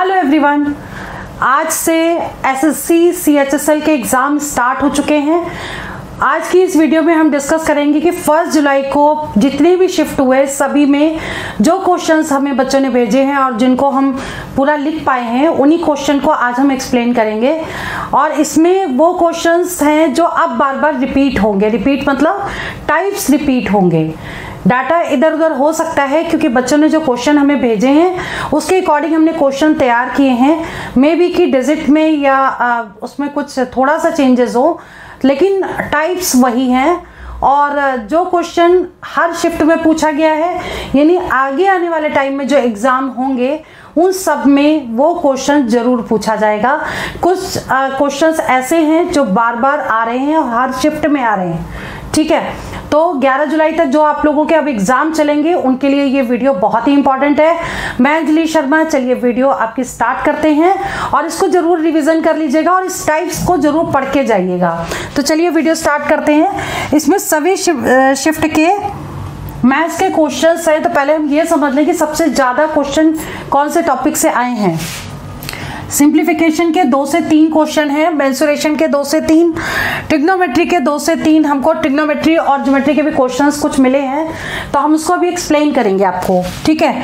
Hello everyone आज से SSC CHSL के एग्ज़ाम स्टार्ट हो चुके हैं। आज की इस वीडियो में हम डिस्कस करेंगे कि फ़र्स्ट जुलाई को जितने भी शिफ्ट हुए, सभी में जो क्वेश्चंस हमें बच्चों ने भेजे हैं और जिनको हम पूरा लिख पाए हैं, उन्हीं क्वेश्चन को आज हम एक्सप्लेन करेंगे। और इसमें वो क्वेश्चंस हैं जो अब बार बार रिपीट होंगे। रिपीट मतलब टाइप्स रिपीट होंगे। डाटा इधर उधर हो सकता है क्योंकि बच्चों ने जो क्वेश्चन हमें भेजे हैं उसके अकॉर्डिंग हमने क्वेश्चन तैयार किए हैं। मे बी कि डिजिट में या आ, उसमें कुछ थोड़ा सा चेंजेस हो लेकिन टाइप्स वही हैं। और जो क्वेश्चन हर शिफ्ट में पूछा गया है यानी आगे आने वाले टाइम में जो एग्ज़ाम होंगे उन सब में वो क्वेश्चन ज़रूर पूछा जाएगा। कुछ क्वेश्चंस ऐसे हैं जो बार बार आ रहे हैं और हर शिफ्ट में आ रहे हैं। ठीक है? तो 11 जुलाई तक जो आप लोगों के अब एग्ज़ाम चलेंगे, उनके लिए ये वीडियो बहुत ही इंपॉर्टेंट है। मैं अंजलि शर्मा, चलिए वीडियो आपकी स्टार्ट करते हैं और इसको ज़रूर रिविजन कर लीजिएगा और इस टाइप्स को ज़रूर पढ़ के जाइएगा। तो चलिए वीडियो स्टार्ट करते हैं। इसमें सभी शिफ्ट के मैथ्स के क्वेश्चंस हैं तो पहले हम ये समझ लें कि सबसे ज़्यादा क्वेश्चन कौन से टॉपिक से आए हैं। सिंप्लीफिकेशन के दो से तीन क्वेश्चन है मेंसुरेशन के दो से तीन ट्रिग्नोमेट्री के दो से तीन, हमको ट्रिग्नोमेट्री और ज्योमेट्री के भी क्वेश्चंस कुछ मिले हैं तो हम उसको अभी एक्सप्लेन करेंगे आपको, ठीक है?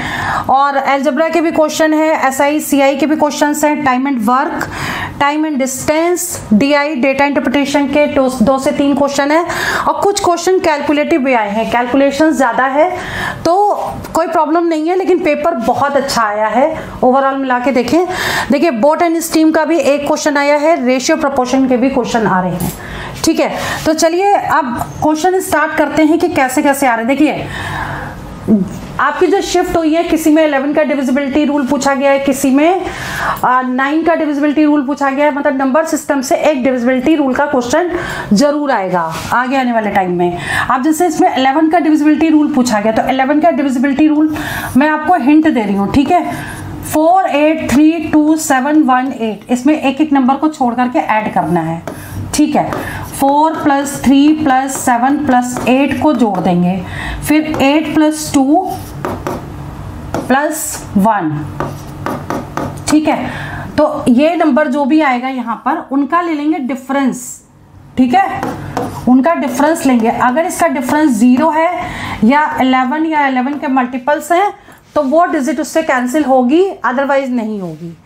और एल्जब्रा के भी क्वेश्चन है एस आई सी आई के भी क्वेश्चन हैं time and work time and distance D I data interpretation के दो से तीन क्वेश्चन है, और कुछ क्वेश्चन कैलकुलेटिव भी आए हैं कैलकुलेशन ज़्यादा है तो कोई प्रॉब्लम नहीं है, लेकिन पेपर बहुत अच्छा आया है ओवरऑल मिला के देखें। देखिए बोट एंड स्टीम का भी एक क्वेश्चन आया है रेशियो प्रपोर्शन के भी क्वेश्चन आ रहे हैं। ठीक है तो चलिए अब क्वेश्चन स्टार्ट करते हैं कि कैसे कैसे आ रहे हैं। देखिए, आपकी जो शिफ्ट हुई है, किसी में 11 का डिविजिबिलिटी रूल पूछा गया है, किसी में नाइन का डिविजिबिलिटी रूल पूछा गया है मतलब नंबर सिस्टम से एक डिविजिबिलिटी रूल का क्वेश्चन ज़रूर आएगा, आगे आने वाले टाइम में। अब जैसे इसमें 11 का डिविजिबिलिटी रूल पूछा गया तो 11 का डिविजिबिलिटी रूल मैं आपको हिंट दे रही हूँ, ठीक है? Four eight three two seven one eight. इसमें एक एक नंबर को छोड़ करके ऐड करना है। ठीक है? Four plus three plus seven plus eight को जोड़ देंगे। फिर eight plus two plus one. ठीक है? तो ये नंबर जो भी आएगा यहाँ पर, उनका ले लेंगे डिफरेंस ठीक है? उनका डिफरेंस लेंगे। अगर इसका डिफरेंस ज़ीरो है या इलेवन या इलेवन के मल्टीपल्स हैं तो वो डिजिट उससे कैंसिल होगी अदरवाइज़ नहीं होगी।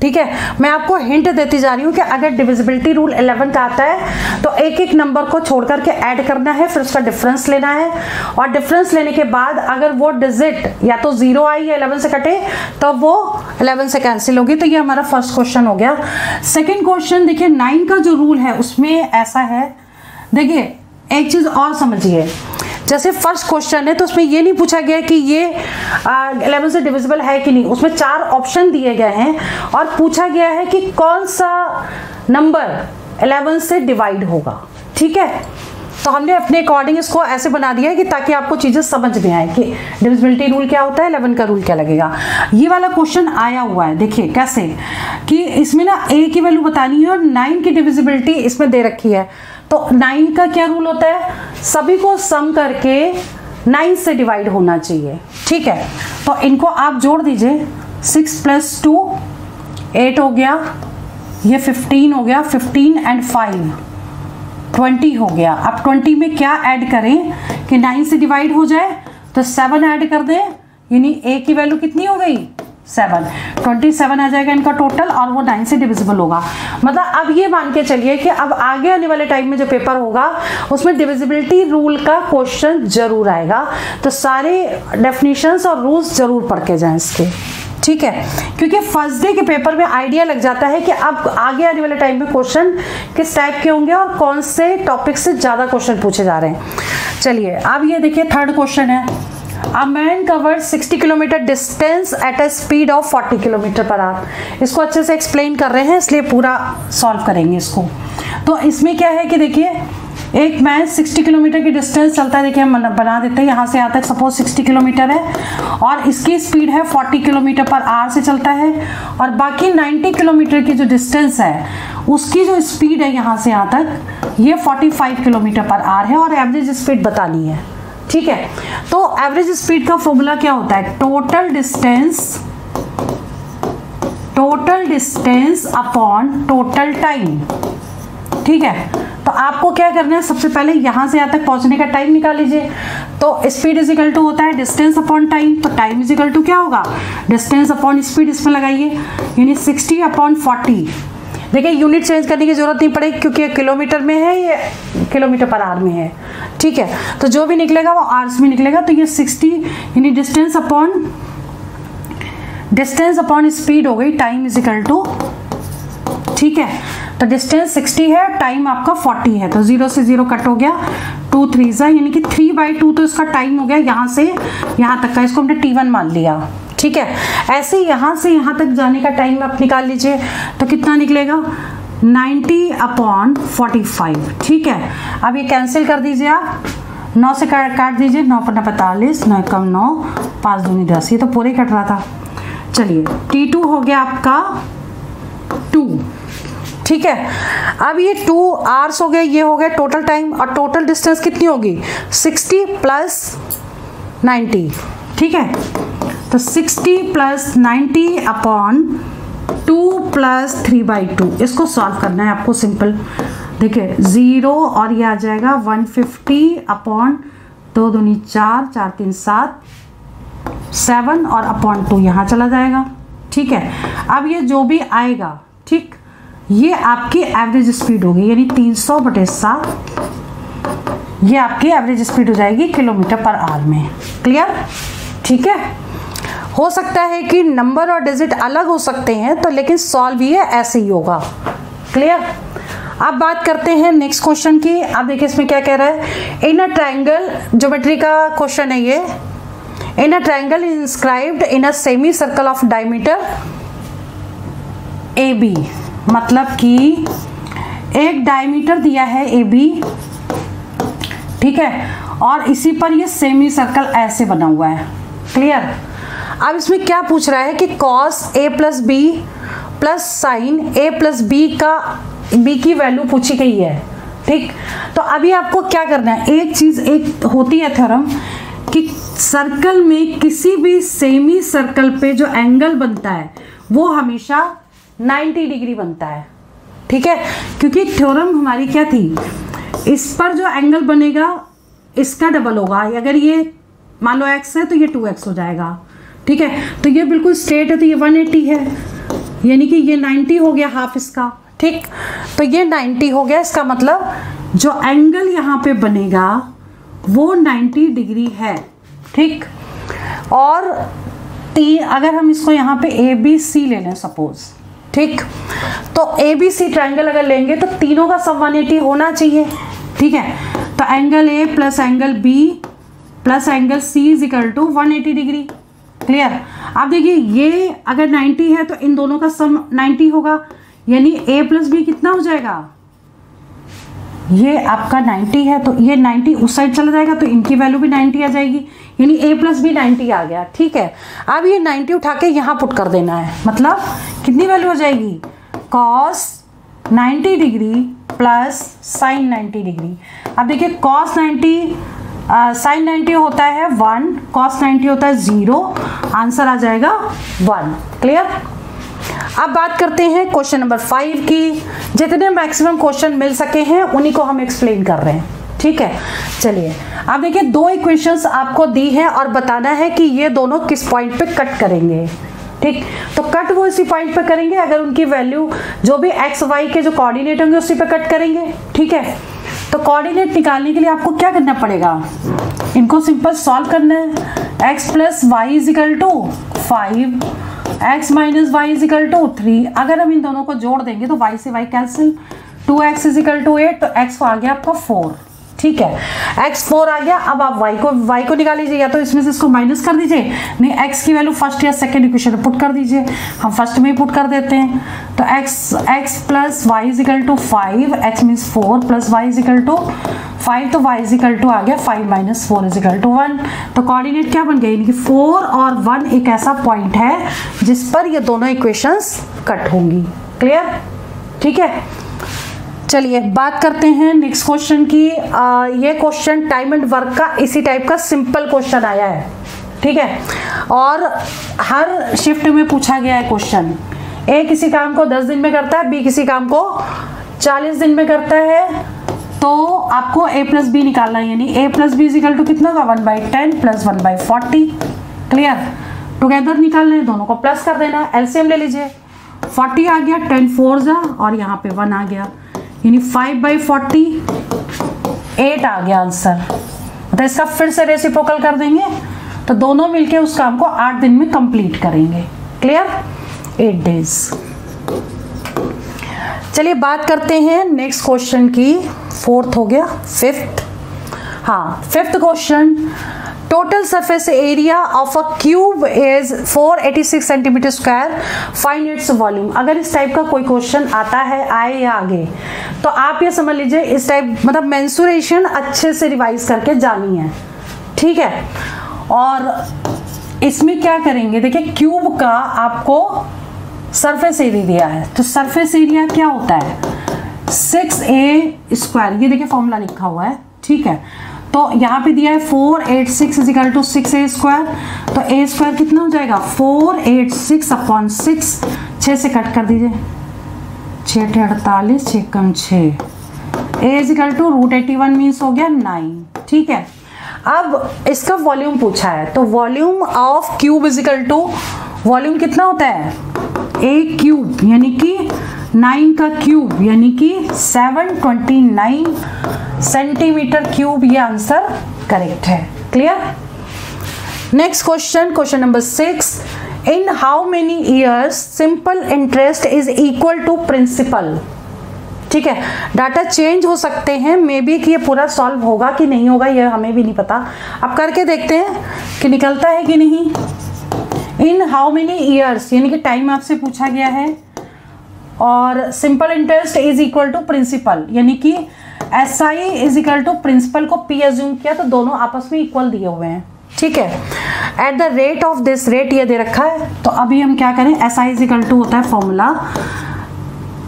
ठीक है? मैं आपको हिंट देती जा रही हूँ कि अगर डिविजिबिलिटी रूल 11 का आता है तो एक एक नंबर को छोड़ करके ऐड करना है, फिर उसका डिफरेंस लेना है। और डिफरेंस लेने के बाद अगर वो डिजिट या तो ज़ीरो आई या 11 से कटे तो वो 11 से कैंसिल होगी। तो ये हमारा फ़र्स्ट क्वेश्चन हो गया। सेकेंड क्वेश्चन देखिए नाइन का जो रूल है, उसमें ऐसा है। देखिए, एक चीज़ और समझिए। जैसे फ़र्स्ट क्वेश्चन है तो उसमें ये नहीं पूछा गया कि ये इलेवन से डिविजिबल है कि नहीं। उसमें चार ऑप्शन दिए गए हैं और पूछा गया है कि कौन सा नंबर इलेवन से डिवाइड होगा। ठीक है? तो हमने अपने अकॉर्डिंग इसको ऐसे बना दिया है कि ताकि आपको चीज़ें समझ में आए कि डिविजिबिलिटी रूल क्या होता है इलेवन का रूल क्या लगेगा। ये वाला क्वेश्चन आया हुआ है, देखिए कैसे? कि इसमें ना ए की वैल्यू बतानी है और नाइन की डिविजिबिलिटी इसमें दे रखी है। तो नाइन का क्या रूल होता है? सभी को सम करके नाइन से डिवाइड होना चाहिए, ठीक है? तो इनको आप जोड़ दीजिए। सिक्स प्लस टू एट हो गया, ये फिफ्टीन हो गया फिफ्टीन एंड फाइव ट्वेंटी हो गया। अब ट्वेंटी में क्या ऐड करें कि नाइन से डिवाइड हो जाए तो सेवन ऐड कर दें, यानी ए की वैल्यू कितनी हो गई? सेवन ट्वेंटी सेवन आ जाएगा इनका टोटल और वो नाइन से डिविजिबल होगा। मतलब अब ये मान के चलिए कि अब आगे आने वाले टाइम में जो पेपर होगा, उसमें डिविजिबिलिटी रूल का क्वेश्चन ज़रूर आएगा। तो सारे डेफिनेशंस और रूल्स ज़रूर पढ़ के जाएँ इसके। ठीक है? क्योंकि फ़र्स्ट डे के पेपर में आइडिया लग जाता है कि अब आगे आने वाले टाइम में क्वेश्चन किस टाइप के होंगे और कौन से टॉपिक से ज़्यादा क्वेश्चन पूछे जा रहे हैं। चलिए, अब ये देखिए थर्ड क्वेश्चन है। A man covered 60 kilometre distance at a speed of 40 kilometre per hour इसको अच्छे से एक्सप्लेन कर रहे हैं, इसलिए पूरा सॉल्व करेंगे इसको। तो इसमें क्या है कि देखिए, एक मैन 60 किलोमीटर की डिस्टेंस चलता है, देखिए हम बना देते हैं, यहाँ से यहाँ तक सपोज़ 60 किलोमीटर है, और इसकी स्पीड है 40 किलोमीटर पर आर से चलता है, और बाकी 90 किलोमीटर की जो डिस्टेंस है, उसकी जो स्पीड है यहाँ से यहाँ तक, ये 45 किलोमीटर पर आर है, और एवरेज स्पीड बतानी है। ठीक है? तो एवरेज स्पीड का फॉर्मूला क्या होता है? Total distance total distance upon total time ठीक है? तो आपको क्या करना है? सबसे पहले यहाँ से यहाँ तक पहुँचने का टाइम निकाल लीजिए। तो स्पीड इज़ इक्वल टू होता है डिस्टेंस अपॉन टाइम तो टाइम इज़ इक्वल टू क्या होगा? डिस्टेंस अपॉन स्पीड इसमें लगाइए। यानी 60 अपॉन 40 देखिए यूनिट चेंज करने की ज़रूरत नहीं पड़ेगी क्योंकि किलोमीटर में है, ये किलोमीटर पर आर में है। ठीक है? तो जो भी निकलेगा वो आर्स में निकलेगा। तो ये 60 यानी distance upon distance upon speed हो गई टाइम इज़ इक्वल टू ठीक है? तो डिस्टेंस 60 है टाइम आपका 40 है। तो ज़ीरो से ज़ीरो कट हो गया टू थ्री सा यानी कि थ्री बाई टू तो इसका टाइम हो गया यहाँ से, यहाँ तक का। इसको हमने टी वन मान लिया। ठीक है? ऐसे यहाँ से यहाँ तक जाने का टाइम आप निकाल लीजिए तो कितना निकलेगा? 90 अपॉन फोर्टी ठीक है? अब ये कैंसिल कर दीजिए आप। नौ से काट दीजिए, नौ पन्ना पैंतालीस, नौ कम नौ, पाँच दूनी दस। ये तो पूरे कट रहा था। चलिए टी टू हो गया आपका टू ठीक है? अब ये टू आवर्स हो गए, ये हो गए टोटल टाइम और टोटल डिस्टेंस कितनी होगी? 60 प्लस 90 ठीक है? तो 60 plus 90 upon two plus three by two इसको सॉल्व करना है आपको सिंपल देखिए ज़ीरो और ये आ जाएगा 150 फिफ्टी अपॉन दो दूनी चार चार तीन सात सेवन और अपॉन टू यहाँ चला जाएगा। ठीक है? अब ये जो भी आएगा, ठीक? ये आपकी एवरेज स्पीड होगी, यानी 300 सौ बटे सात। ये आपकी एवरेज स्पीड हो जाएगी किलोमीटर पर आवर में। क्लियर ठीक है? हो सकता है कि नंबर और डिजिट अलग हो सकते हैं तो लेकिन सॉल्व ये ऐसे ही होगा। क्लियर? अब बात करते हैं नेक्स्ट क्वेश्चन की। अब देखिए इसमें क्या कह रहा है? इन अ ट्रायंगल ज्योमेट्री का क्वेश्चन है ये। In a triangle inscribed in a semi circle of diameter A B मतलब कि एक डायमीटर दिया है ए बी ठीक है? और इसी पर ये सेमी सर्कल ऐसे बना हुआ है। क्लियर? अब इसमें क्या पूछ रहा है कि cos A plus B plus sine A plus B का बी की वैल्यू पूछी गई है, ठीक? तो अभी आपको क्या करना है? एक चीज़, एक होती है थ्योरम कि सर्कल में किसी भी सेमी सर्कल पे जो एंगल बनता है, वो हमेशा 90 डिग्री बनता है, ठीक है? क्योंकि थ्योरम हमारी क्या थी? इस पर जो एंगल बनेगा, इसका डबल होगा। अगर ये, मान लो एक्स है तो ये टू एक्स हो जाएगा। ठीक है? तो ये बिल्कुल स्ट्रेट है तो ये 180 है। यानी कि ये 90 हो गया हाफ़ इसका, ठीक? तो ये 90 हो गया, इसका मतलब जो एंगल यहाँ पे बनेगा, वो 90 डिग्री है, ठीक? और तीन अगर हम इसको यहाँ पे ए बी सी ले लें सपोज़ ठीक? तो ए बी सी ट्राइंगल अगर लेंगे तो तीनों का सब वन एटी होना चाहिए, ठीक है? तो angle A plus angle B plus angle C is equal to one eighty degree clear अब देखिए, ये अगर 90 है तो इन दोनों का सम 90 होगा। यानी ए प्लस बी कितना हो जाएगा? ये आपका 90 है तो ये 90 उस साइड चला जाएगा तो इनकी वैल्यू भी 90 आ जाएगी। यानी a प्लस बी नाइन्टी आ गया, ठीक है? अब ये 90 उठा के यहाँ पुट कर देना है। मतलब कितनी वैल्यू हो जाएगी? Cos 90 degree plus sine 90 degree अब देखिए कॉस 90 साइन 90 होता है वन, कॉस 90 होता है ज़ीरो, आंसर आ जाएगा वन। क्लियर अब बात करते हैं क्वेश्चन नंबर फाइव की। जितने मैक्सिमम क्वेश्चन मिल सके हैं, उन्हीं को हम एक्सप्लेन कर रहे हैं। ठीक है? चलिए, अब देखिए, दो इक्वेशंस आपको दी हैं और बताना है कि ये दोनों किस पॉइंट पे कट करेंगे। ठीक? तो कट वो इसी पॉइंट पे करेंगे, अगर उनकी वैल्यू जो भी एक्स वाई के जो कोऑर्डिनेट होंगे, उसी पे कट करेंगे। ठीक है? तो कोऑर्डिनेट निकालने के लिए आपको क्या करना पड़ेगा? इनको सिंपल सॉल्व करना है। X plus y is equal to five x minus y is equal to three अगर हम इन दोनों को जोड़ देंगे तो वाई से y cancel two x is equal to eight तो एक्स को आ गया आपका फोर ठीक है। एक्स फोर आ गया, अब आप वाई को वाई को निकाल लीजिए या तो इसमें से इसको माइनस कर दीजिए, नहीं एक्स की वैल्यू फ़र्स्ट या सेकंड इक्वेशन में पुट कर दीजिए। हम फ़र्स्ट में ही पुट कर देते हैं। तो x x plus y is equal to five x means four plus y is equal to five तो वाई इज़ इक्वल टू आ गया five minus four is equal to one तो कोऑर्डिनेट क्या बन गया? यानी कि फोर और वन एक ऐसा पॉइंट है जिस पर ये दोनों इक्वेशंस कट होंगी। क्लियर ठीक है? चलिए बात करते हैं नेक्स्ट क्वेश्चन की। आ, ये क्वेश्चन टाइम एंड वर्क का इसी टाइप का सिंपल क्वेश्चन आया है। ठीक है? और हर शिफ्ट में पूछा गया है क्वेश्चन ए किसी काम को दस दिन में करता है बी किसी काम को चालीस दिन में करता है। तो आपको ए प्लस बी निकालना है यानी A plus B is equal to कितना का one by ten plus one by forty clear together निकालना है दोनों को प्लस कर देना है। एलसीएम ले लीजिए। फोर्टी आ गया टेन फोर जा और यहाँ पे वन आ गया। यानी फाइव बाई फोर्टी एट आ गया आंसर तो इसका फिर से रेसिप्रोकल कर देंगे। तो दोनों मिलके उस काम को आठ दिन में कंप्लीट करेंगे। क्लियर एट डेज़ चलिए बात करते हैं नेक्स्ट क्वेश्चन की। फोर्थ हो गया फिफ्थ हाँ fifth question total surface area of a cube is 486 centimetre square find its volume अगर इस टाइप का कोई क्वेश्चन आता है, आए या आगे तो आप ये समझ लीजिए, इस टाइप मतलब मेंसुरेशन अच्छे से रिवाइज करके जानी है। ठीक है? और इसमें क्या करेंगे? देखिए क्यूब का आपको सरफेस एरिया दिया है। तो सरफेस एरिया क्या होता है? सिक्स ए स्क्वायर ये देखिए फॉर्मूला लिखा हुआ है। ठीक है? तो यहाँ पे दिया है four eight six is equal to six A square तो ए स्क्वायर कितना हो जाएगा? Four eight six upon six छः से कट कर दीजिए। छः अड़तालीस छः कम छः A is equal to root eighty one means हो गया नाइन ठीक है? अब इसका वॉल्यूम पूछा है। तो volume of cube is equal to volume कितना होता है? ए क्यूब यानी कि नाइन का क्यूब, यानी कि seven twenty nine centimetre cube ये आंसर करेक्ट है। Clear next question question number six in how many years simple interest is equal to principal ठीक है? डाटा चेंज हो सकते हैं मे बी कि ये पूरा सॉल्व होगा कि नहीं होगा, ये हमें भी नहीं पता। अब करके देखते हैं कि निकलता है कि नहीं। इन हाउ मेनी ईयर्स यानी कि टाइम आपसे पूछा गया है और simple interest is equal to principal यानी कि S I is equal to principal को पी एज्यूम किया तो दोनों आपस में इक्वल दिए हुए हैं। ठीक है? At the rate of this rate ये दे रखा है। तो अभी हम क्या करें? S I is equal to होता है formula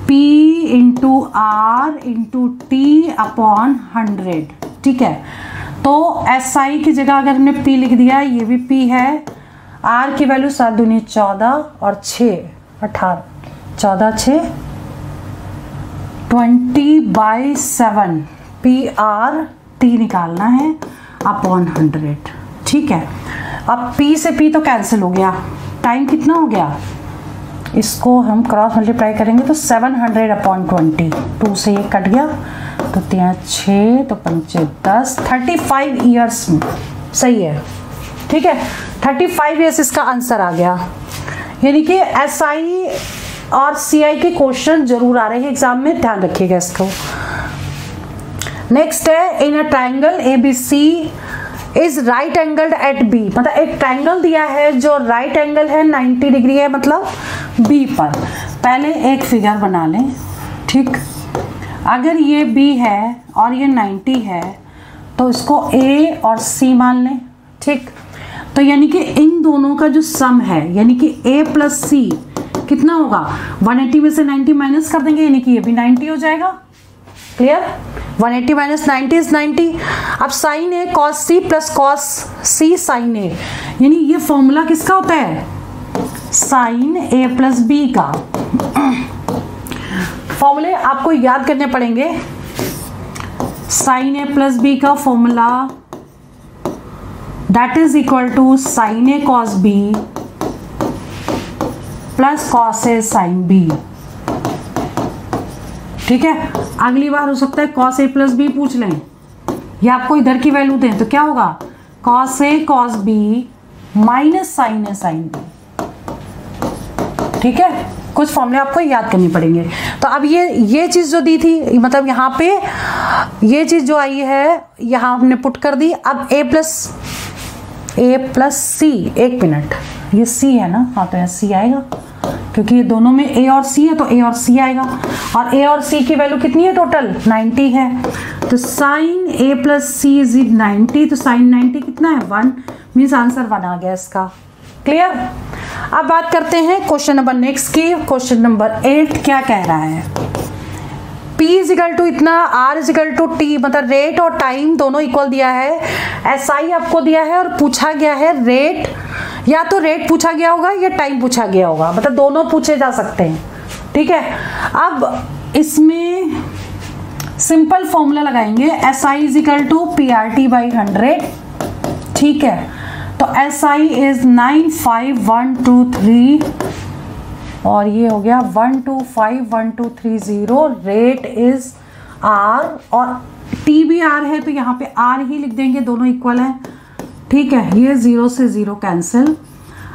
P into R into T upon hundred ठीक है? तो एस आई की जगह अगर हमने पी लिख दिया, ये भी पी है। आर की वैल्यू सात दूनी चौदह और छ अठारह। चौदह छ? Twenty by seven. P R T निकालना है अपॉन हंड्रेड ठीक है। अब पी से पी तो कैंसिल हो गया। टाइम कितना हो गया? इसको हम क्रॉस मल्टीप्लाई करेंगे तो seven hundred upon twenty two से ये कट गया तो तीन छः तो पंचे दस। थर्टी फाइव ईयर्स सही है। ठीक है। थर्टी फाइव ईयर्स इसका आंसर आ गया। यानी कि एस आई और सीआई के क्वेश्चन ज़रूर आ रहे हैं एग्ज़ाम में ध्यान रखिएगा इसको। नेक्स्ट है in a triangle A B C is right angled at B मतलब एक ट्राइंगल दिया है जो राइट right एंगल है 90 डिग्री है मतलब बी पर। पहले एक फिगर बना लें, ठीक? अगर ये बी है और ये 90 है तो इसको ए और सी मान लें, ठीक? तो यानी कि इन दोनों का जो सम है, यानी कि ए प्लस सी कितना होगा? 180 में से 90 माइनस कर देंगे, यानी कि ये भी 90 हो जाएगा। क्लियर 180 माइनस नाइनटी इज़ 90 अब sine A cos C plus cos C sine A यानी ये फॉर्मूला किसका होता है? साइन ए प्लस बी का। फॉर्मूले आपको याद करने पड़ेंगे। साइन ए प्लस बी का formula that is equal to sine A cos B plus cos A sine B ठीक है? अगली बार हो सकता है कॉस ए प्लस बी पूछ लें। या आपको इधर की वैल्यू दें तो क्या होगा? Cos A cos B minus sine A sine B ठीक है? कुछ फॉर्मूले आपको याद करनी पड़ेंगे। तो अब ये ये चीज़ जो दी थी मतलब यहाँ पे, ये चीज़ जो आई है, यहाँ हमने पुट कर दी। अब ए प्लस ए प्लस सी एक मिनट ये सी है ना? हाँ तो यहाँ सी आएगा। क्योंकि ये दोनों में ए और सी है तो ए और सी आएगा। और ए और सी की वैल्यू कितनी है टोटल 90 है। तो sine A plus C is is ninety तो साइन 90 कितना है? वन मीन्स आंसर वन आ गया इसका। क्लियर अब बात करते हैं क्वेश्चन नंबर नेक्स्ट की। क्वेश्चन नंबर एट क्या कह रहा है? P इजिकल टू इतना, R is equal to T मतलब रेट और टाइम दोनों इक्वल दिया है। एस आई आपको दिया है और पूछा गया है रेट या तो रेट पूछा गया होगा या टाइम पूछा गया होगा मतलब दोनों पूछे जा सकते हैं। ठीक है? अब इसमें सिंपल फॉर्मूला लगाएँगे। S I is equal to P R T by hundred ठीक है? तो S I is nine five one two three और ये हो गया one two five one two three zero rate is R और टी भी आर है तो यहाँ पे आर ही लिख देंगे, दोनों इक्वल है। ठीक है, ये ज़ीरो से zero cancel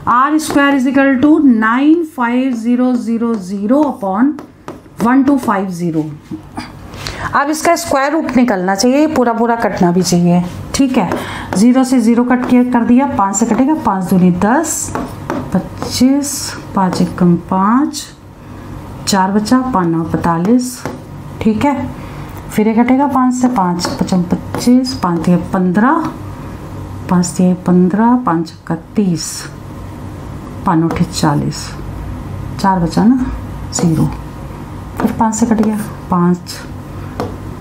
R square is equal to nine five zero zero zero upon one two five zero अब इसका स्क्वायर रूट निकलना चाहिए पूरा पूरा कटना भी चाहिए। ठीक है ज़ीरो से ज़ीरो कट कर दिया, पाँच से कटेगा, पाँच दूनी दस। पच्चीस, पाँच एक कम पाँच, चार बचा, पाँच नौ पैंतालीस, ठीक है? फिर ये कटेगा पाँच से पाँच पचम पच्चीस, पाँच दिए पंद्रह, पाँच दिए पंद्रह, पाँच का तीस, पाँच नौ चालीस। चार बचा ना? ज़ीरो। फिर पाँच से कट गया, पाँच।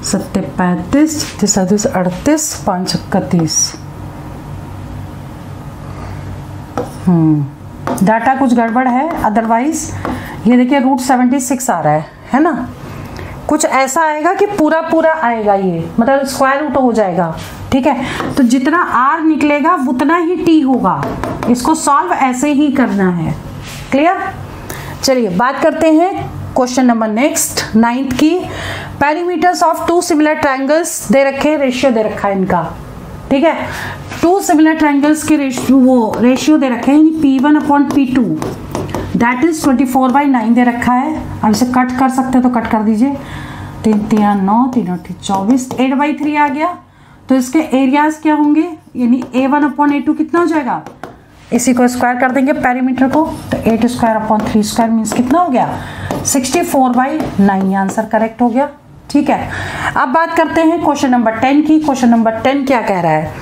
सत्ते पैंतीस तीस अड़तीस, पाँच छक्का तीस। हम्म। डाटा कुछ गड़बड़ है अदरवाइज़ ये देखिए रूट सेवेंटी सिक्स आ रहा है है ना? कुछ ऐसा आएगा कि पूरा पूरा आएगा ये मतलब स्क्वायर रूट हो जाएगा, ठीक है? तो जितना आर निकलेगा, उतना ही टी होगा। इसको सॉल्व ऐसे ही करना है। क्लियर चलिए, बात करते हैं क्वेश्चन नंबर नेक्स्ट नाइन्थ की। Perimeters of two similar triangles दे रखे रेशियो दे रखा है इनका। ठीक है? टू सिमिलर ट्राइंगल्स के रेशियो वो रेशियो दे रखे हैं P one upon P two that is twenty four by nine दे रखा है। अब इसे कट कर सकते हैं तो कट कर दीजिए। तीन तीन, नौ, तीन अठी चौबीस एट बाई थ्री आ गया। तो इसके एरियाज़ क्या होंगे? यानी A one upon A two कितना हो जाएगा? इसी को स्क्वायर कर देंगे पैरीमीटर को। तो eight square upon three square means कितना हो गया? Sixty four by nine answer correct हो गया। ठीक है? अब बात करते हैं क्वेश्चन नंबर टेन की। क्वेश्चन नंबर टेन क्या कह रहा है?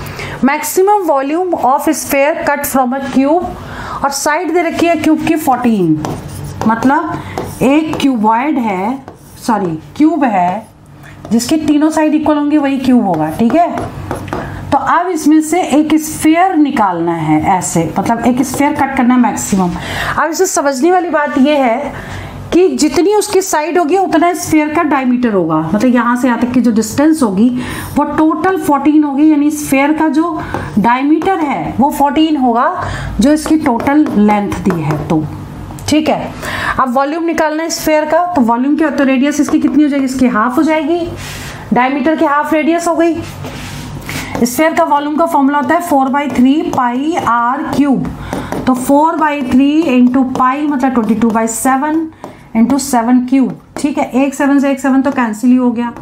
Maximum volume of sphere cut from a cube और साइड दे रखी है क्यूब की फोर्टीन मतलब एक क्यूबॉइड है सॉरी क्यूब है, जिसकी तीनों साइड इक्वल होंगे, वही क्यूब होगा, ठीक है? तो अब इसमें से एक स्फेयर निकालना है, ऐसे। मतलब एक स्फेयर कट करना मैक्सिमम अब इसे समझने वाली बात यह है कि जितनी उसकी साइड होगी, उतना स्फेयर का डायमीटर होगा। मतलब यहाँ से यहाँ तक की जो डिस्टेंस होगी, वो टोटल 14 होगी, यानी स्फेयर का जो डायमीटर है, वो 14 होगा, जो इसकी टोटल लेंथ दी है तो। ठीक है? अब वॉल्यूम निकालना है स्फेयर का तो वॉल्यूम क्या तो रेडियस इसकी कितनी हो जाएगी? इसकी हाफ़ हो जाएगी। डायमीटर की हाफ़ रेडियस हो गई। स्फेयर का वॉल्यूम का फॉर्मूला होता है four by three pi R cube तो four by three into pi मतलब twenty two by seven into seven cube ठीक है? एक सेवन से एक सेवन तो कैंसिल ही हो गया.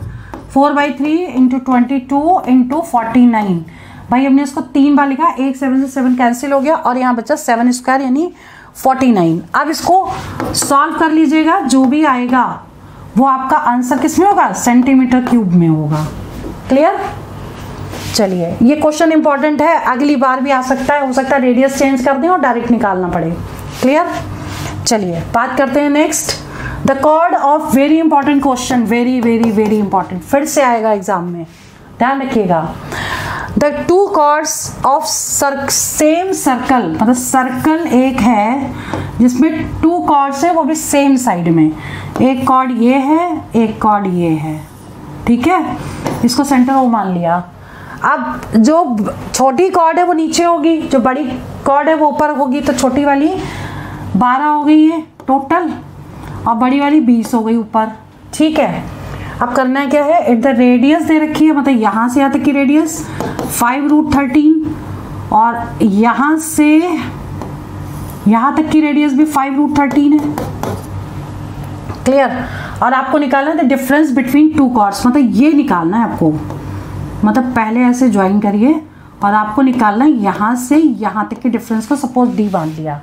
Four by three into twenty two into forty nine भाई, हमने इसको तीन बार लिखा. एक सेवन से सेवन कैंसिल हो गया और यहाँ बचा सेवन स्क्वायर यानी फोर्टी नाइन अब इसको सॉल्व कर लीजिएगा. जो भी आएगा, वो आपका आंसर किसमें होगा? सेंटीमीटर क्यूब में होगा. क्लियर चलिए, ये क्वेश्चन इंपॉर्टेंट है. अगली बार भी आ सकता है. हो सकता है रेडियस चेंज कर दें और डायरेक्ट निकालना पड़े. क्लियर चलिए, बात करते हैं next the chord of very important question very very very important फिर से आएगा एग्ज़ाम में. ध्यान रखिएगा. The two chords of same circle मतलब सर्कल एक है, जिसमें टू कॉर्ड्स है, वो भी सेम साइड में. एक कॉर्ड ये है, एक कॉर्ड ये है. ठीक है? इसको सेंटर वो मान लिया. अब जो छोटी कॉर्ड है, वो नीचे होगी. जो बड़ी कॉर्ड है, वो ऊपर होगी तो छोटी वाली बारह हो गई है टोटल, और बड़ी वाली बीस हो गई ऊपर। ठीक है? अब करना है क्या है? इट द रेडियस दे रखी है मतलब यहाँ से यहाँ तक की रेडियस फाइव रूट थर्टीन और यहाँ से यहाँ तक की रेडियस भी फाइव रूट थर्टीन है। क्लियर और आपको निकालना है डिफरेंस बिटवीन टू कॉर्ड्स मतलब ये निकालना है आपको। मतलब पहले ऐसे ज्वाइन करिए, और आपको निकालना है यहाँ से यहाँ तक के डिफरेंस को सपोज़ डी बाँध दिया।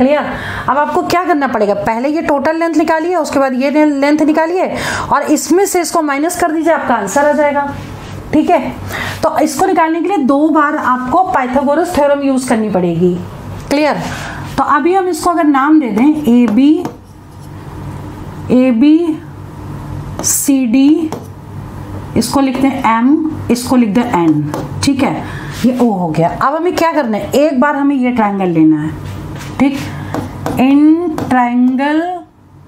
क्लियर? अब आपको क्या करना पड़ेगा? पहले ये टोटल लेंथ निकालिए, उसके बाद ये लेंथ निकालिए, और इसमें से इसको माइनस कर दीजिए, आपका आंसर आ जाएगा। ठीक है? तो इसको निकालने के लिए दो बार आपको पाइथागोरस थ्योरम यूज़ करनी पड़ेगी। क्लियर? तो अभी हम इसको अगर नाम दे दें A B A B C D इसको लिखते हैं एम इसको लिख दें एन ठीक है? ये ओ हो गया। अब हमें क्या करना है? एक बार हमें ये ट्रायंगल लेना है। ठीक इन ट्रायंगल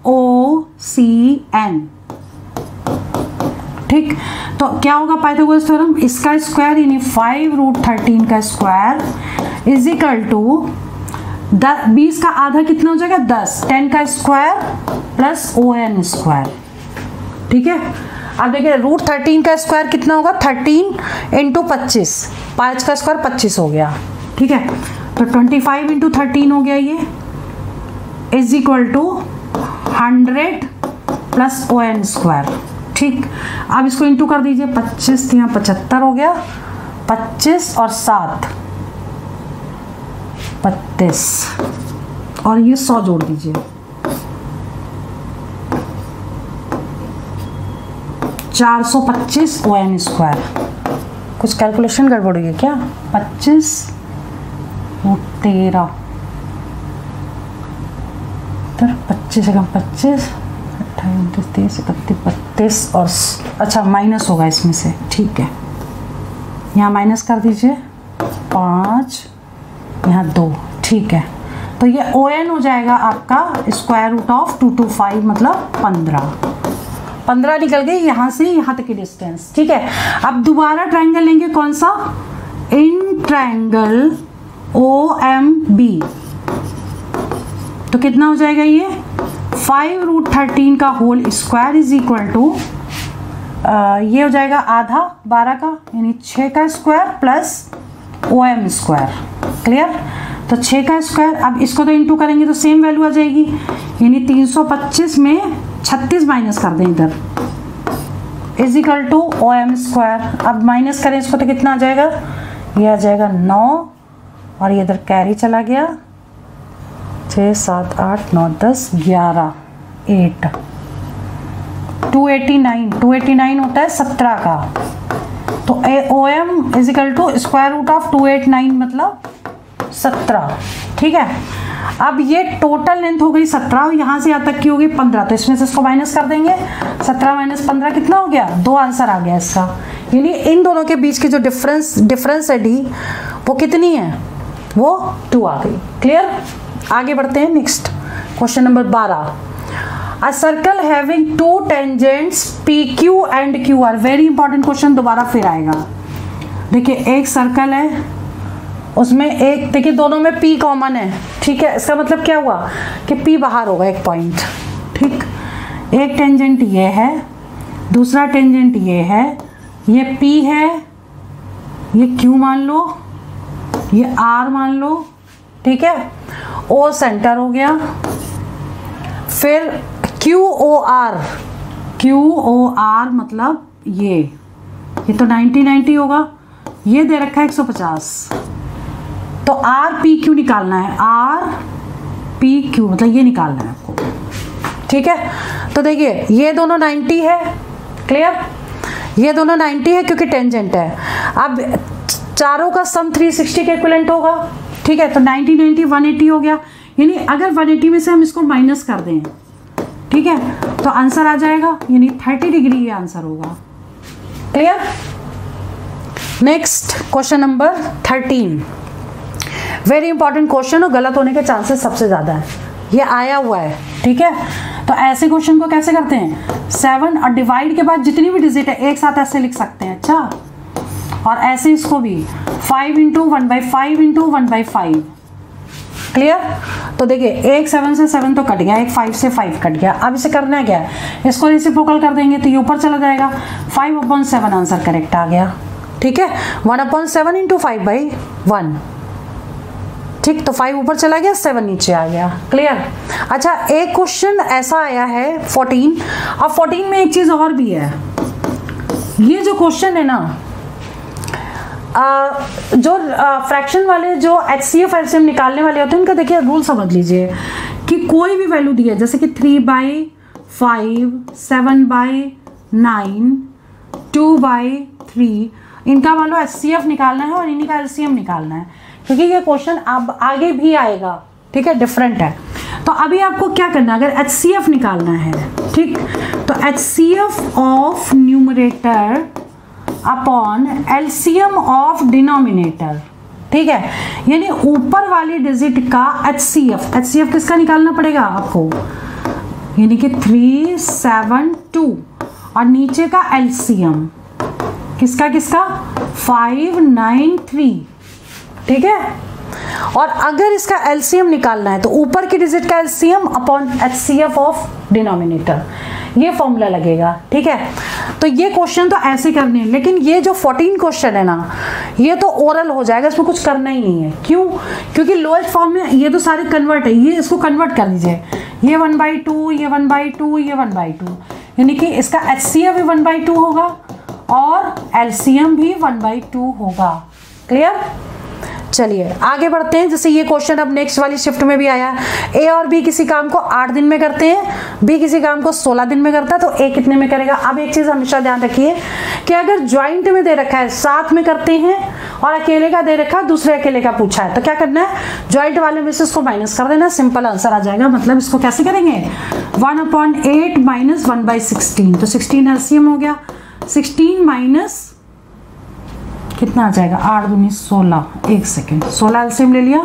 ओ सी एन ठीक? तो क्या होगा पाइथागोरस थ्योरम इसका स्क्वायर यानी फाइव रूट थर्टीन का स्क्वायर इज़ इक्वल टू बीस का आधा कितना हो जाएगा? दस। टेन का square plus O N square ठीक है? अब देखिए रूट थर्टीन का स्क्वायर कितना होगा? थर्टीन इंटू पच्चीस। पाँच का स्क्वायर पच्चीस हो गया। ठीक है? तो ट्वेंटी फाइव इंटू थर्टीन हो गया ये is equal to hundred plus O N square ठीक? अब इसको इंटू कर दीजिए, पच्चीस यहाँ पचहत्तर हो गया, पच्चीस और सात, बत्तीस। और ये सौ जोड़ दीजिए। चार सौ पच्चीस ओ एन स्क्वायर कुछ कैलकुलेशन गड़बड़ हुई है क्या? पच्चीस तेरह पच्चीस एकम पच्चीस, अट्ठाईस, उनतीस, तीस, इकतीस, बत्तीस और अच्छा माइनस होगा इसमें से, ठीक है। यहाँ माइनस कर दीजिए, पाँच, यहाँ दो, ठीक है। तो ये ओ एन हो जाएगा आपका square root of two two five मतलब पंद्रह। पंद्रह निकल गई यहाँ से, यहाँ तक की डिस्टेंस ठीक है। अब दोबारा ट्रायंगल लेंगे कौन सा? In triangle O M B तो कितना हो जाएगा ये? फाइव रूट थर्टीन का whole square is equal to ये हो जाएगा आधा, बारह का, यानी छः का square plus O M square clear तो छः का स्क्वायर अब इसको तो इंटू करेंगे तो सेम वैल्यू आ जाएगी. यानी 325 में 36 माइनस कर दें इधर. Is equal to O M square अब माइनस करें, इसको तो कितना आ जाएगा? ये आ जाएगा नौ. और ये इधर कैरी चला गया। छः सात, आठ, नौ, दस, ग्यारह eight two eighty nine two eighty nine होता है सत्रह का। तो A O M is equal to square root of two eight nine मतलब सत्रह। ठीक है? अब ये टोटल लेंथ हो गई सत्रह यहाँ से यहाँ तक की होगी पंद्रह। तो इसमें से इसको माइनस कर देंगे। सत्रह माइनस पंद्रह कितना हो गया? दो आंसर आ गया इसका। यानी इन दोनों के बीच की जो डिफरेंस डिफरेंस है डी वो कितनी है? वो टू आ गई। क्लियर आगे बढ़ते हैं नेक्स्ट क्वेश्चन नंबर बारह. A circle having two tangents P Q and Q R very important question दोबारा फिर आएगा। देखिए, एक सर्कल है, उसमें एक, देखिए, दोनों में पी कॉमन है, ठीक है? इसका मतलब क्या हुआ? कि पी बाहर होगा एक पॉइंट ठीक? एक टेंजेंट ये है, दूसरा टेंजेंट ये है, ये पी है, ये क्यू मान लो ये आर मान लो, ठीक है? ओ सेंटर हो गया। फिर Q O R Q O R मतलब ये। ये तो 90 90 होगा। ये दे रखा है 150 तो आर पी क्यू निकालना है। आर पी क्यू मतलब ये निकालना है आपको। ठीक है? तो देखिए, ये दोनों 90 है। क्लियर ये दोनों 90 है क्योंकि टेंजेंट है। अब चारों का सम 360 के इक्विवेलेंट होगा। ठीक है तो 90 90 180 हो गया। यानी अगर 180 में से हम इसको माइनस कर दें, ठीक है तो आंसर आ जाएगा। यानी 30 डिग्री ये आंसर होगा। Clear next question number 13 very important question और गलत होने के चांसेस सबसे ज़्यादा है। ये आया हुआ है, ठीक है? तो ऐसे क्वेश्चन को कैसे करते हैं? सेवन और डिवाइड के बाद जितनी भी डिजिट है, एक साथ ऐसे लिख सकते हैं। अच्छा? और ऐसे इसको भी five into one by five into one by five clear तो देखिए, एक सेवन से सेवन तो कट गया, एक फाइव से फाइव कट गया। अब इसे करना है क्या? इसको रेसिप्रोकल कर देंगे तो ये ऊपर चला जाएगा। Five upon seven answer correct आ गया। ठीक है? One upon seven into five by one ठीक तो फाइव ऊपर चला गया सेवन नीचे आ गया। क्लियर अच्छा एक क्वेश्चन ऐसा आया है फोर्टीन अब फोर्टीन में एक चीज़ और भी है। ये जो क्वेश्चन है ना जो फ्रैक्शन वाले जो एच सी एफ़ एल्सियम निकालने वाले होते हैं, उनका देखिए रूल समझ लीजिए कि कोई भी वैल्यू दी है, जैसे कि three by five seven by nine two by three इनका मान लो एच सी एफ़ निकालना है और इन्हीं का एल्सियम निकालना है। क्योंकि ये क्वेश्चन अब आगे भी आएगा, ठीक है डिफरेंट है। तो अभी आपको क्या करना है? अगर एच सी एफ़ निकालना है, ठीक तो H C F of numerator upon LCM of denominator ठीक है? यानी ऊपर वाली डिजिट का H C F H C F किसका निकालना पड़ेगा आपको? यानी कि थ्री सेवन टू और नीचे का एलसीएम किसका किसका? फाइव नाइन थ्री ठीक है? और अगर इसका एलसीएम निकालना है तो ऊपर की डिजिट का LCM upon H C F of denominator ये फॉर्मूला लगेगा। ठीक है? तो ये क्वेश्चन तो ऐसे करने हैं। लेकिन ये जो 14 क्वेश्चन है ना, ये तो ओरल हो जाएगा, इसमें कुछ करना ही नहीं है। क्यों? क्योंकि लोएस्ट फॉर्म में ये तो सारे कन्वर्ट है। ये इसको कन्वर्ट कर लीजिए। ये वन बाई टू ये वन बाई टू ये वन बाई टू यानी कि इसका एच सी भी वन बाई टू होगा और एल सी एम भी वन बाई टू होगा। क्लियर चलिए, आगे बढ़ते हैं, जैसे ये क्वेश्चन अब नेक्स्ट वाली शिफ्ट में भी आया। ए और बी किसी काम को आठ दिन में करते हैं बी किसी काम को सोलह दिन में करता है तो ए कितने में करेगा? अब एक चीज़ हमेशा ध्यान रखिए कि अगर ज्वाइंट में दे रखा है, साथ में करते हैं और अकेले का दे रखा, दूसरे अकेले का पूछा है तो क्या करना है? ज्वाइंट वाले में से इसको माइनस कर देना सिंपल आंसर आ जाएगा। मतलब इसको कैसे करेंगे? One upon eight minus one by sixteen तो सिक्सटीन एलसीएम हो गया। सिक्सटीन माइनस कितना आ जाएगा? आठ उन्नीस सोलह। एक सेकेंड। सोलह एल्सियम ले लिया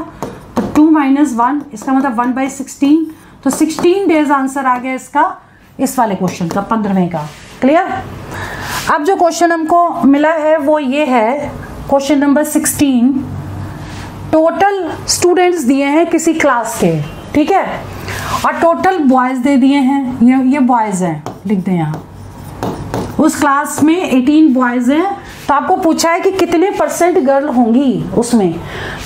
तो टू माइनस वन, इसका मतलब वन बाई सिक्सटीन। तो सिक्सटीन डेज़ आंसर आ गया इसका, इस वाले क्वेश्चन का, पंद्रहवें का। क्लियर? अब जो क्वेश्चन हमको मिला है, वो ये है, question number sixteen. Total students दिए हैं किसी क्लास के, ठीक है? और टोटल बॉयज़ दे दिए हैं, ये ये बॉयज़ हैं, लिख दें यहाँ। उस क्लास में 18 बॉयज़ हैं तो आपको पूछा है कि कितने परसेंट गर्ल होंगी उसमें?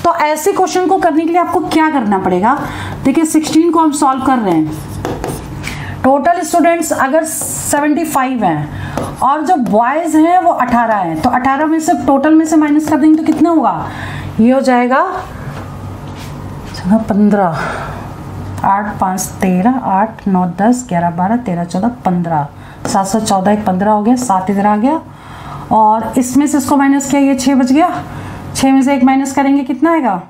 तो ऐसे क्वेश्चन को करने के लिए आपको क्या करना पड़ेगा? देखिए 16 को हम सॉल्व कर रहे हैं। टोटल स्टूडेंट्स अगर 75 हैं और जो बॉयज़ हैं वो 18 हैं तो 18 में से टोटल में से माइनस कर देंगे तो कितना होगा? ये हो जाएगा पंद्रह, आठ, पाँच, तेरह, आठ, नौ, दस, ग्यारह, बारह, तेरह, चौदह, पंद्रह। सात सौ चौदह एक पंद्रह हो गया, सात इधर आ गया। और इसमें से इसको माइनस किया, ये छः बच गया। छः में से एक माइनस करेंगे, कितना आएगा?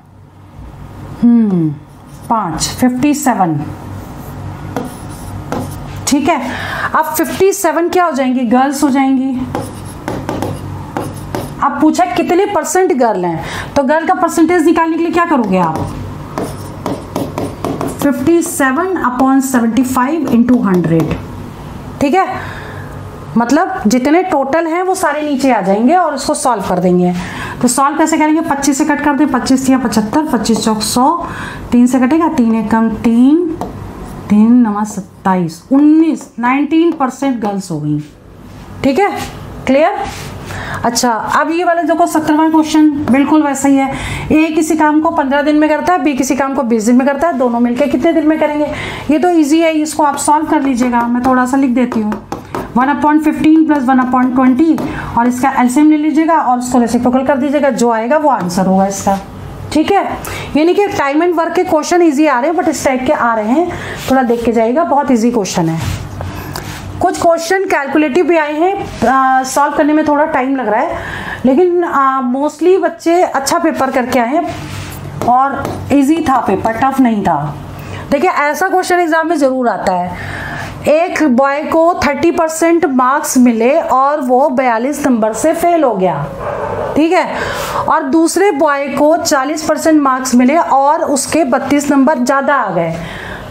हम्म पाँच फिफ्टी सेवन ठीक है? अब फिफ्टी सेवन क्या हो जाएँगी? गर्ल्स हो जाएँगी। अब पूछा कितने परसेंट गर्ल हैं? तो गर्ल का परसेंटेज निकालने के लिए क्या करोगे आप? 57 seven upon seventy five into hundred ठीक है? मतलब जितने टोटल हैं, वो सारे नीचे आ जाएँगे और उसको सॉल्व कर देंगे। तो सॉल्व कैसे करेंगे? 25 से कट कर दें 25 या पचहत्तर, पच्चीस चौक सौ, तीन से कटेगा तीन, एक कम तीन तीन नवा सत्ताईस, उन्नीस, नाइनटीन परसेंट गर्ल्स हो गई। ठीक है? क्लियर अच्छा अब ये वाले देखो सत्तरवा क्वेश्चन बिल्कुल वैसा ही है। ए किसी काम को पंद्रह दिन में करता है बी किसी काम को बीस दिन में करता है, दोनों मिलकर कितने दिन में करेंगे? ये तो इजी है, इसको आप सॉल्व कर लीजिएगा। मैं थोड़ा सा लिख देती हूँ। One upon fifteen plus one upon twenty और इसका एल्सियम ले लीजिएगा और उसको रेसिप्रोकल कर दीजिएगा, जो आएगा वो आंसर होगा इसका। ठीक है? यानी कि टाइम एंड वर्क के क्वेश्चन इजी आ रहे हैं बट इस टाइप के आ रहे हैं। थोड़ा देख के जाइएगा, बहुत इजी क्वेश्चन है। कुछ क्वेश्चन कैलकुलेटिव भी आए हैं। सॉल्व करने में थोड़ा टाइम लग रहा है, लेकिन मोस्टली बच्चे अच्छा पेपर करके आए हैं और इजी था पेपर टफ नहीं था। देखिए, ऐसा क्वेश्चन एग्ज़ाम में ज़रूर आता है। एक बॉय को 30 परसेंट मार्क्स मिले और वो 42 नंबर से फेल हो गया। ठीक है? और दूसरे बॉय को 40 परसेंट मार्क्स मिले और उसके 32 नंबर ज़्यादा आ गए।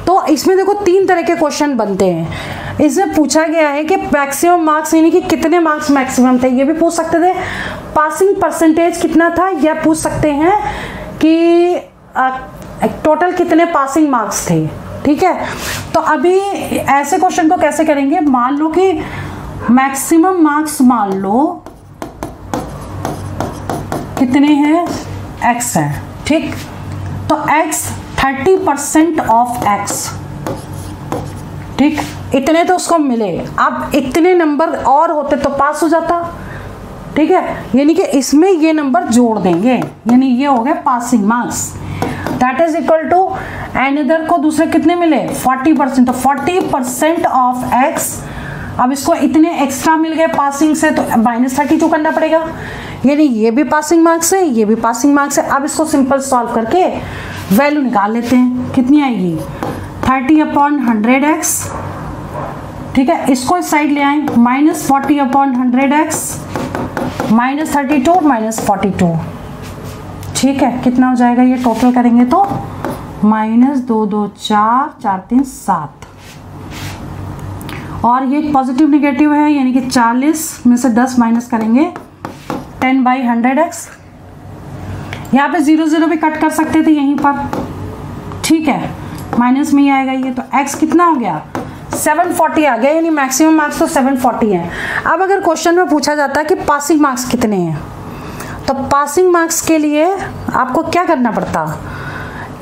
तो इसमें देखो तीन तरह के क्वेश्चन बनते हैं। इसमें पूछा गया है कि मैक्सिमम मार्क्स यानी कि कितने मार्क्स मैक्सिमम थे? ये भी पूछ सकते थे। पासिंग परसेंटेज कितना था? यह पूछ सकते हैं कि टोटल कितने पासिंग मार्क्स थे? ठीक है? तो अभी ऐसे क्वेश्चन को कैसे करेंगे? मान लो कि मैक्सिमम मार्क्स मान लो कितने हैं? एक्स है, ठीक? तो x thirty percent of x ठीक? इतने तो उसको मिले। अब इतने नंबर और होते तो पास हो जाता, ठीक है? यानी कि इसमें ये नंबर जोड़ देंगे। यानी ये हो गए passing marks that is equal to and इधर को दूसरे कितने मिले? 40 परसेंट तो 40 परसेंट ऑफ़ एक्स अब इसको इतने एक्स्ट्रा मिल गए पासिंग से तो माइनस थर्टी टू करना पड़ेगा? यानी ये भी पासिंग मार्क्स है, ये भी पासिंग मार्क्स है। अब इसको सिंपल सॉल्व करके वैल्यू निकाल लेते हैं। कितनी आएगी? थर्टी अपॉन हंड्रेड एक्स ठीक है? इसको इस साइड ले आए। Minus forty upon hundred x minus thirty two minus forty two ठीक है, कितना हो जाएगा ये टोटल करेंगे तो? माइनस दो दो, चार चार, तीन, सात। और ये पॉजिटिव निगेटिव है, यानी कि 40 में से 10 माइनस करेंगे। 10 बाई हंड्रेड एक्स। यहाँ पे ज़ीरो ज़ीरो भी कट कर सकते थे यहीं पर। ठीक है माइनस में ही आएगा ये तो x कितना हो गया? 740 आ गया, यानी मैक्सिमम मार्क्स तो 740 है। अब अगर क्वेश्चन में पूछा जाता है कि पासिंग मार्क्स कितने हैं? तो पासिंग मार्क्स के लिए आपको क्या करना पड़ता?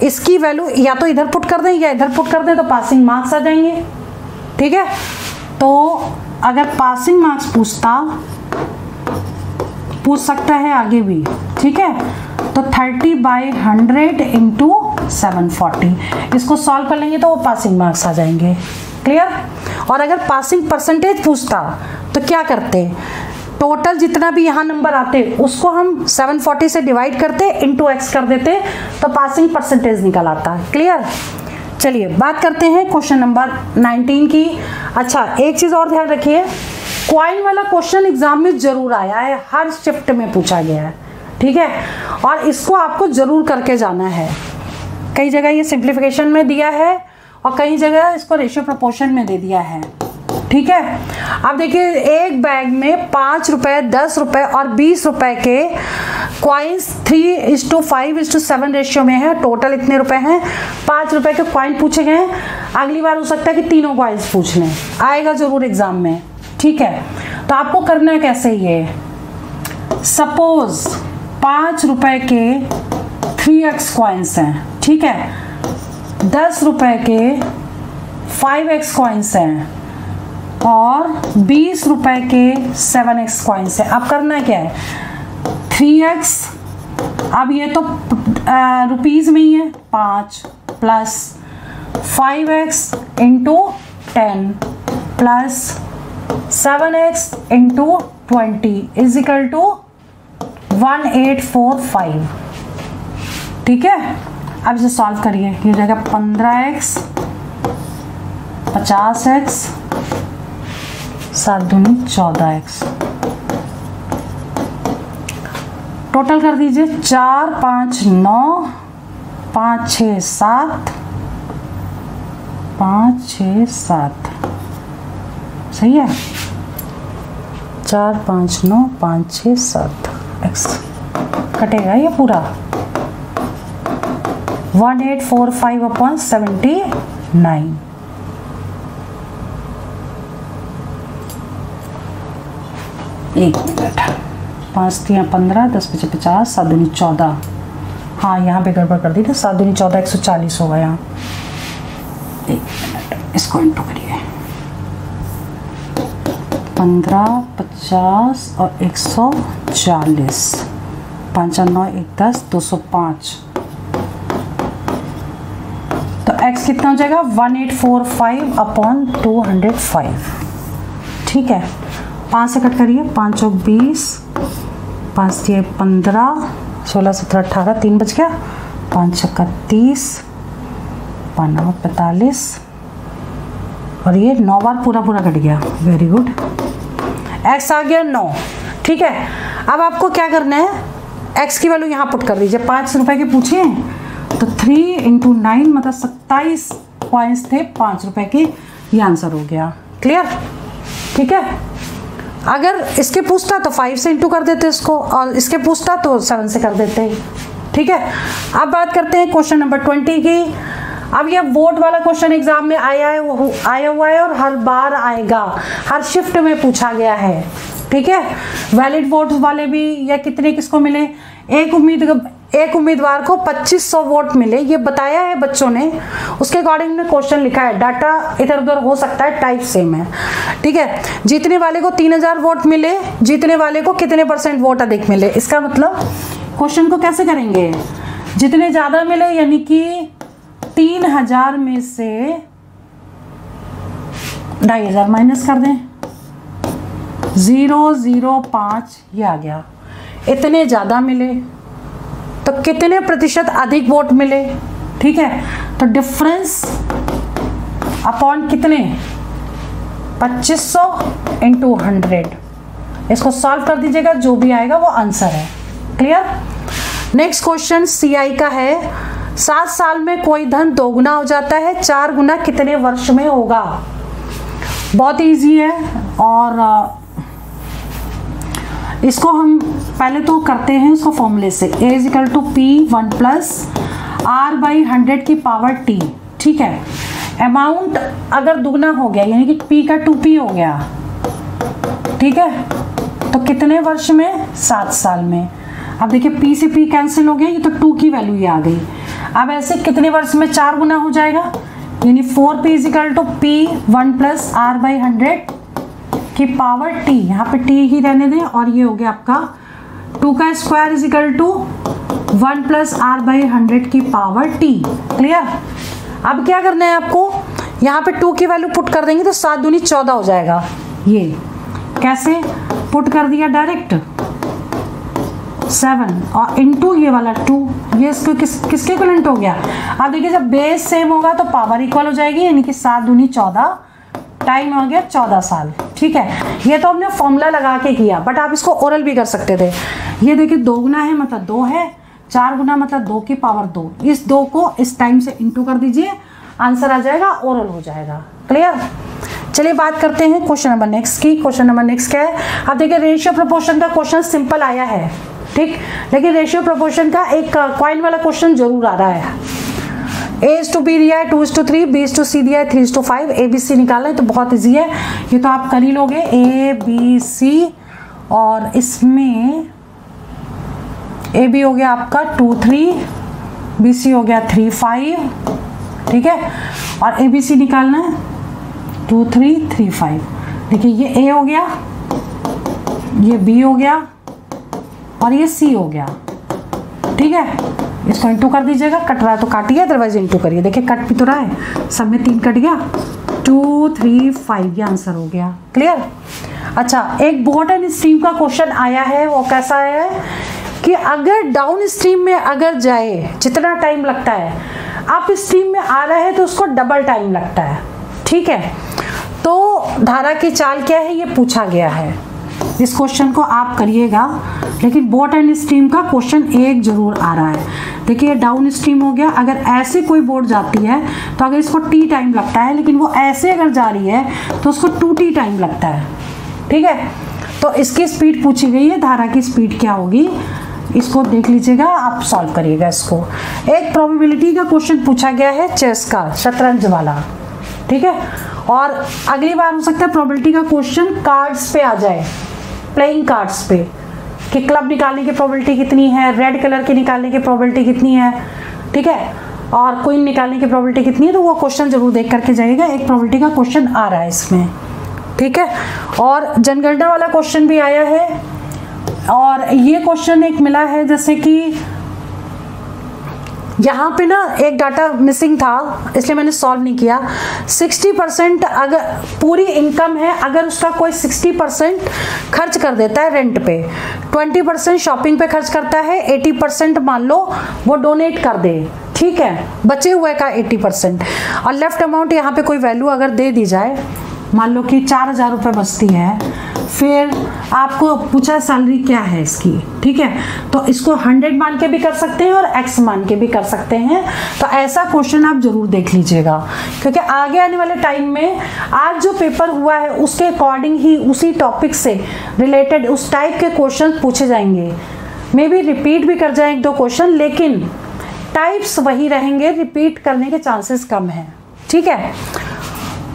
इसकी वैल्यू या तो इधर पुट कर दें या इधर पुट कर दें तो पासिंग मार्क्स आ जाएँगे। ठीक है? तो अगर पासिंग मार्क्स पूछता, पूछ सकता है आगे भी। ठीक है? तो 30 बाई हंड्रेड इंटू सेवन इसको सॉल्व कर लेंगे तो वो पासिंग मार्क्स आ जाएँगे। क्लियर और अगर पासिंग परसेंटेज पूछता तो क्या करते? टोटल जितना भी यहाँ नंबर आते, उसको हम 740 से डिवाइड करते इंटू एक्स कर देते तो पासिंग परसेंटेज निकल आता है। क्लियर चलिए, बात करते हैं क्वेश्चन नंबर 19 की। अच्छा एक चीज़ और ध्यान रखिए क्वाइन वाला क्वेश्चन एग्ज़ाम में ज़रूर आया है, हर शिफ्ट में पूछा गया है, ठीक है? और इसको आपको ज़रूर करके जाना है। कई जगह ये सिंप्लीफिकेशन में दिया है, और कई जगह इसको रेशियो प्रपोर्शन में दे दिया है। ठीक है? अब देखिए, एक बैग में पाँच रुपए, दस रुपए और बीस रुपए के coins three is to five is to seven ratio में है। टोटल इतने रुपए हैं। पाँच रुपए के क्वाइन पूछे गए अगली बार हो सकता है कि तीनों क्वाइंस पूछ लें। आएगा ज़रूर एग्ज़ाम में। ठीक है? तो आपको करना है कैसे ये? सपोज़ पाँच रुपए के थ्री एक्स क्वाइंस हैं। ठीक है? दस रुपए के फाइव एक्स क्वाइंस हैं। और बीस रुपए के सेवन एक्स कॉइन्स है। अब करना क्या है? थ्री एक्स अब ये तो रुपीज़ में ही है। पाँच plus five x into ten plus seven x into twenty is equal to one eight four five ठीक है? अब इसे सॉल्व करिए। ये जाएगा पंद्रह एक्स पचास एक्स सात दूनी चौदह एक्स टोटल कर दीजिए चार, पाँच, नौ, पाँच छ सात। पाँच छ सात। सही है? चार, पाँच, नौ, पाँच छ सात। एक्स कटेगा ये पूरा? One eight four five upon seventy nine एक मिनट पाँच दिया पंद्रह, दस पचे पचास, सात दूनी चौदह। हाँ यहाँ पे गड़बड़ कर दी थी सात दूनी चौदह, एक सौ चालीस होगा यहाँ एक मिनट, इसको इंटू करिए पंद्रह, पचास और एक सौ चालीस। पाँच नौ, एक दस, दो सौ पाँच। तो x कितना हो जाएगा? One eight four five upon two hundred five. ठीक है? पाँच से कट करिए। पाँच सौ बीस, पाँच दिए पंद्रह, सोलह, सत्रह अट्ठारह तीन बज गया। पाँच छक्का तीस पाँच पैंतालीस। और ये नौ बार पूरा पूरा कट गया। वेरी गुड एक्स आ गया नौ। ठीक है? अब आपको क्या करना है? एक्स की वैल्यू यहाँ पुट कर दीजिए। पाँच रुपए के पूछे तो थ्री इंटू नाइन मतलब सत्ताईस पॉइंट्स थे। पाँच रुपए के ये आंसर हो गया। क्लियर ठीक है? अगर इसके पूछता तो फाइव से इंटू कर देते इसको, और इसके पूछता तो सेवन से कर देते ठीक है? अब बात करते हैं क्वेश्चन नंबर ट्वेंटी की। अब ये वोट वाला क्वेश्चन एग्ज़ाम में आया है आया हुआ है और हर बार आएगा। हर शिफ्ट में पूछा गया है। ठीक है? वैलिड वोट वाले भी या कितने किसको मिले? एक उम्मीद एक उम्मीदवार को 2500 वोट मिले, ये बताया है बच्चों ने। उसके अकॉर्डिंग ने क्वेश्चन लिखा है डाटा इधर उधर हो सकता है टाइप सेम है। ठीक है, जीतने वाले को 3000 वोट मिले, जीतने वाले को कितने परसेंट वोट अधिक मिले? इसका मतलब क्वेश्चन को कैसे करेंगे? जितने ज़्यादा मिले, यानी कि तीन हज़ार में से ढाई हज़ार माइनस कर दें। ज़ीरो ज़ीरो पाँच, ये आ गया। इतने ज़्यादा मिले तो कितने प्रतिशत अधिक वोट मिले? ठीक है? तो डिफरेंस अपॉन कितने? 2500 सौ इंटू हंड्रेड इसको सॉल्व कर दीजिएगा, जो भी आएगा वो आंसर है। Clear next question C I का है। सात साल में कोई धन दोगुना हो जाता है, चार गुना कितने वर्ष में होगा? बहुत इजी है और इसको हम पहले तो करते हैं इसको फॉर्मूले से. A equal to P one plus R by hundred की पावर टी ठीक है? अमाउंट अगर दुगना हो गया, यानी कि पी का टू पी हो गया, ठीक है? तो कितने वर्ष में? सात साल में. अब देखिए पी से पी कैंसिल हो गया, ये तो टू की वैल्यू ये आ गई. अब ऐसे कितने वर्ष में चार गुना हो जाएगा? यानी four P equal to P one plus R by hundred की पावर टी यहाँ पे टी ही रहने दें और ये हो गया आपका टू का square equal to one plus R by hundred की पावर टी क्लियर अब क्या करना है आपको? यहाँ पे टू की वैल्यू पुट कर देंगे तो सात दूनी चौदह हो जाएगा। ये कैसे? पुट कर दिया डायरेक्ट सेवन और इंटू ये वाला टू ये इसको किस, किसके इक्वलेंट हो गया? अब देखिए जब बेस सेम होगा तो पावर इक्वल हो जाएगी, यानी कि सात दूनी चौदह टाइम हो गया चौदह साल। ठीक है? ये तो हमने फॉर्मूला लगा के किया बट आप इसको ओरल भी कर सकते थे। ये देखिए, दो गुना है मतलब दो है, चार गुना मतलब दो की पावर दो। इस दो को इस टाइम से इंटू कर दीजिए आंसर आ जाएगा ओरल हो जाएगा। क्लियर चलिए, बात करते हैं क्वेश्चन नंबर नेक्स्ट की। क्वेश्चन नंबर नेक्स्ट क्या है? अब देखिए रेशियो प्रोपोर्शन का क्वेश्चन सिंपल आया है। ठीक? लेकिन रेशियो प्रोपोर्शन का एक क्वाइन वाला क्वेश्चन ज़रूर आ रहा है। ए इज़ टू बी दिया है two is to three B is to C दिया है three is to five A B C निकालना है तो बहुत ईजी है। ये तो आप कर ही लोगे। ए बी सी और इसमें ए बी हो गया आपका टू थ्री बी सी हो गया थ्री फाइव ठीक है? और ए बी सी निकालना है टू थ्री थ्री फाइव देखिए, ये ए हो गया, ये बी हो गया और ये सी हो गया। ठीक है? इसको इंटू कर दीजिएगा। कट रहा है तो काटिए अदरवाइज़ इंटू करिए। देखिए कट भी तो रहा है। सब में तीन कट गया। टू थ्री फाइव ये आंसर हो गया। क्लियर अच्छा एक बोट एंड स्ट्रीम का क्वेश्चन आया है, वो कैसा है कि अगर डाउन स्ट्रीम में अगर जाए, जितना टाइम लगता है, आप स्ट्रीम में आ रहे हैं तो उसको डबल टाइम लगता है। ठीक है? तो धारा की चाल क्या है? ये पूछा गया है। इस क्वेश्चन को आप करिएगा, लेकिन बोट एंड स्ट्रीम का क्वेश्चन एक ज़रूर आ रहा है। देखिए डाउन स्ट्रीम हो गया। अगर ऐसे कोई बोट जाती है तो अगर इसको टी टाइम लगता है, लेकिन वो ऐसे अगर जा रही है तो उसको टू टी टाइम लगता है। ठीक है? तो इसकी स्पीड पूछी गई है, धारा की स्पीड क्या होगी? इसको देख लीजिएगा, आप सॉल्व करिएगा इसको। एक प्रोबेबिलिटी का क्वेश्चन पूछा गया है चेस का, शतरंज वाला। ठीक है? और अगली बार हो सकता है प्रोबेबिलिटी का क्वेश्चन कार्ड्स पे आ जाए। प्लेइंग कार्ड्स पे, कि क्लब निकालने की प्रोबेबिलिटी कितनी है रेड कलर की निकालने की प्रोबेबिलिटी कितनी है, ठीक है? और क्वीन निकालने की प्रोबेबिलिटी कितनी है तो वो क्वेश्चन ज़रूर देख करके जाइएगा, एक प्रोबेबिलिटी का क्वेश्चन आ रहा है इसमें, ठीक है? और जनगणना वाला क्वेश्चन भी आया है, और ये क्वेश्चन एक मिला है, जैसे कि यहाँ पे ना एक डाटा मिसिंग था, इसलिए मैंने सॉल्व नहीं किया। 60 परसेंट अगर पूरी इनकम है, अगर उसका कोई 60 परसेंट खर्च कर देता है रेंट पे 20 परसेंट शॉपिंग पे खर्च करता है 80 परसेंट मान लो वो डोनेट कर दे, ठीक है? बचे हुए का 80 परसेंट और लेफ़्ट अमाउंट यहाँ पे कोई वैल्यू अगर दे दी जाए मान लो कि चार हज़ार रुपये बचती है, फिर आपको पूछा सैलरी क्या है इसकी, ठीक है? तो इसको हंड्रेड मान के भी कर सकते हैं और एक्स मान के भी कर सकते हैं। तो ऐसा क्वेश्चन आप ज़रूर देख लीजिएगा, क्योंकि आगे आने वाले टाइम में आज जो पेपर हुआ है, उसके अकॉर्डिंग ही उसी टॉपिक से रिलेटेड उस टाइप के क्वेश्चन पूछे जाएँगे। मे बी रिपीट भी कर जाए एक दो क्वेश्चन लेकिन टाइप्स वही रहेंगे रिपीट करने के चांसेस कम है, ठीक है?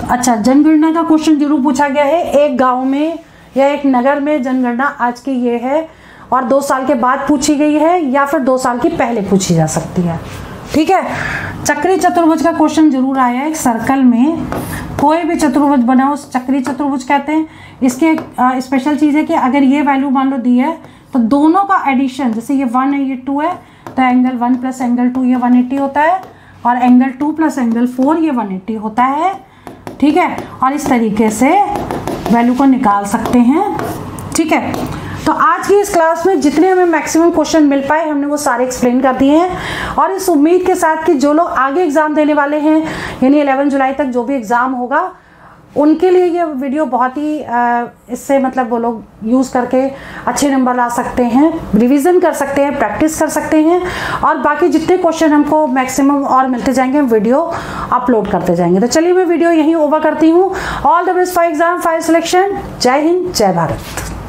अच्छा जनगणना का क्वेश्चन ज़रूर पूछा गया है। एक गाँव में या एक नगर में जनगणना आज की ये है और दो साल के बाद पूछी गई है या फिर दो साल की पहले पूछी जा सकती है। ठीक है? चक्री चतुर्भुज का क्वेश्चन ज़रूर आया है एक सर्कल में। कोई भी चतुर्भुज बना उस चक्री चतुर्भुज कहते हैं। इसके स्पेशल चीज़ है कि अगर ये वैल्यू मान लो दी है तो दोनों का एडिशन जैसे ये वन है ये टू है तो angle one plus angle two ये वन एट्टी होता है और angle two plus angle four ये वन एट्टी होता है। ठीक है? और इस तरीके से वैल्यू को निकाल सकते हैं। ठीक है? तो आज की इस क्लास में जितने हमें मैक्सिमम क्वेश्चन मिल पाए, हमने वो सारे एक्सप्लेन कर दिए हैं। और इस उम्मीद के साथ कि जो लोग आगे एग्ज़ाम देने वाले हैं, यानी 11 जुलाई तक जो भी एग्ज़ाम होगा उनके लिए ये वीडियो बहुत ही इससे मतलब वो लोग यूज़ करके अच्छे नंबर ला सकते हैं रिवीजन कर सकते हैं प्रैक्टिस कर सकते हैं और बाकी जितने क्वेश्चन हमको मैक्सिमम और मिलते जाएँगे हम वीडियो अपलोड करते जाएँगे। तो चलिए मैं वीडियो यहीं ओवर करती हूँ। All the best for exam five selection जय हिंद, जय भारत।